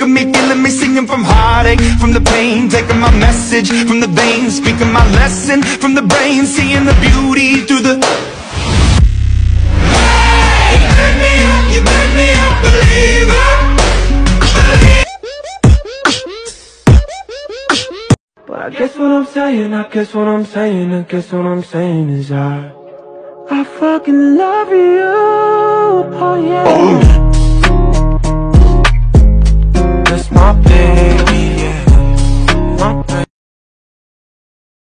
Sick of me feeling me singing from heartache From the pain, taking my message from the veins Speaking my lesson from the brain Seeing the beauty through the Hey, you made me up, you made me a believer But I guess what I'm saying, I guess what I'm saying, I guess what I'm saying is I I fucking love you, oh yeah.